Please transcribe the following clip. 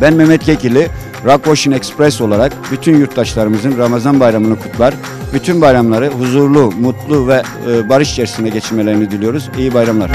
Ben Mehmet Kekili, Rock Ocean Express olarak bütün yurttaşlarımızın Ramazan bayramını kutlar. Bütün bayramları huzurlu, mutlu ve e, barış içerisinde geçirmelerini diliyoruz. İyi bayramlar.